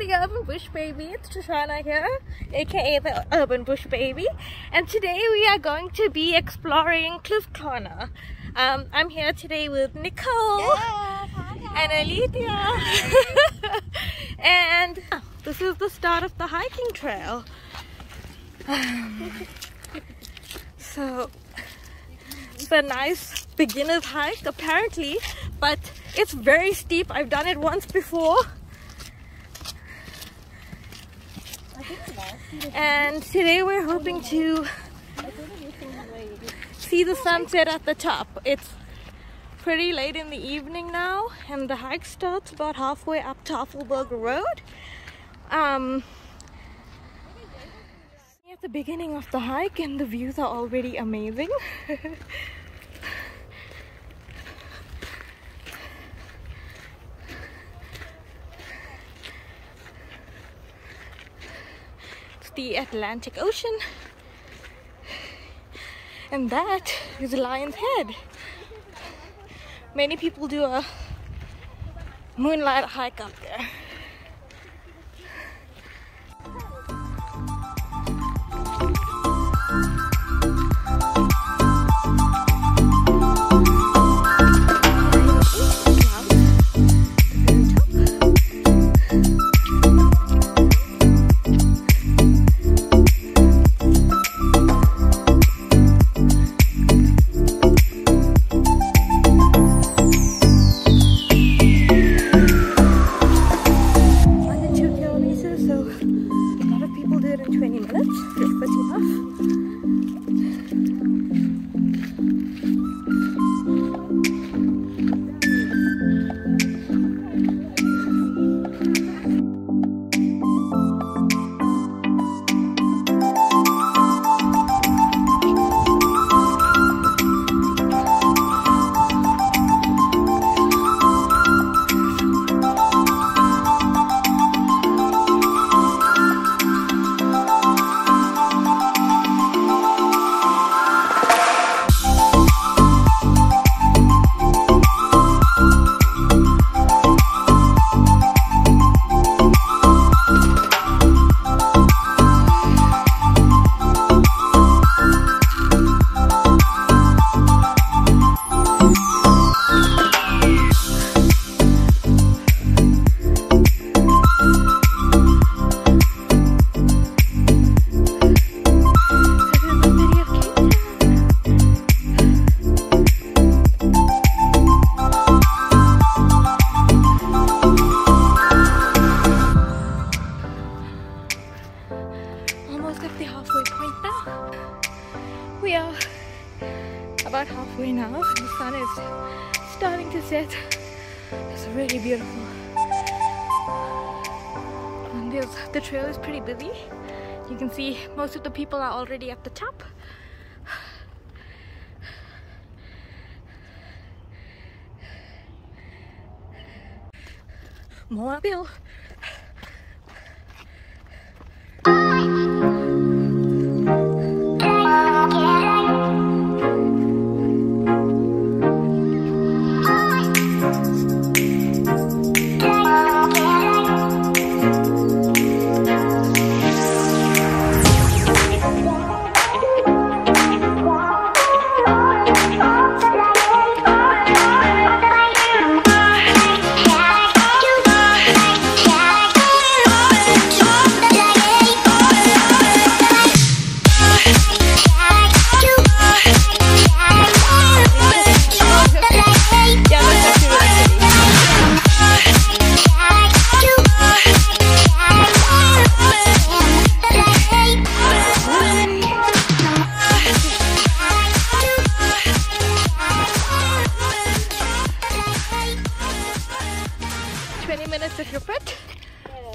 the Urban Bush Baby. It's Trishana here, aka the Urban Bush Baby. And today we are going to be exploring Kloof Corner. Um, I'm here today with Nicole and Alethea. and this is the start of the hiking trail. Um, so it's a nice beginner's hike apparently, but it's very steep. I've done it once before. And today we're hoping to see the sunset at the top. It's pretty late in the evening now and the hike starts about halfway up Tafelberg Road. Um, at the beginning of the hike and the views are already amazing. the Atlantic Ocean. And that is a Lion's Head. Many people do a moonlight hike up there. Now. The sun is starting to set. It's really beautiful. Um, and the trail is pretty busy. You can see most of the people are already at the top. More bill.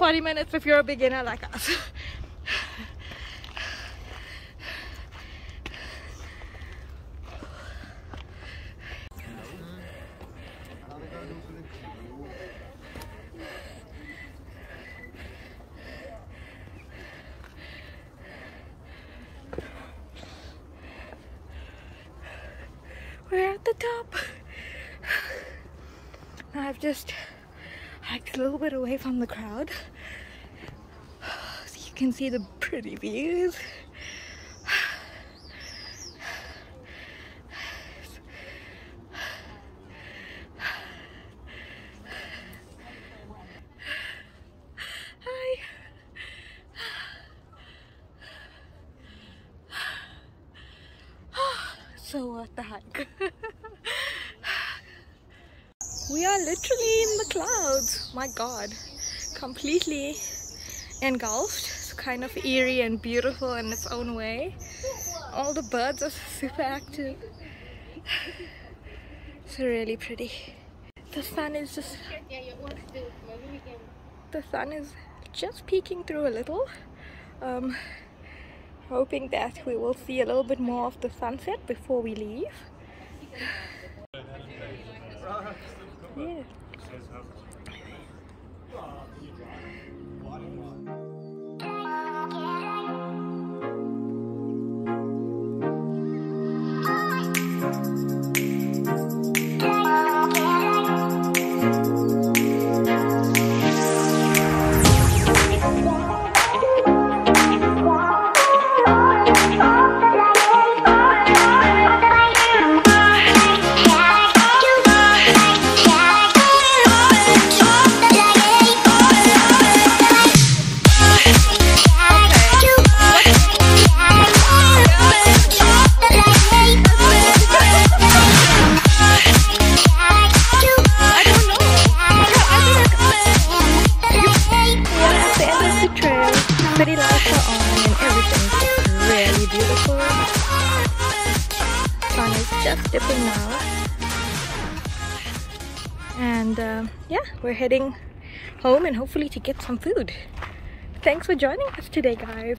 40 minutes if you're a beginner like us. We're at the top. I've just hiked a little bit away from the crowd can see the pretty views. So worth the hike. we are literally in the clouds. My god. Completely engulfed. Kind of eerie and beautiful in its own way. All the birds are super active. It's really pretty. The sun is just the sun is just peeking through a little. Um, hoping that we will see a little bit more of the sunset before we leave. Yeah. And um, yeah, we're heading home and hopefully to get some food. Thanks for joining us today, guys.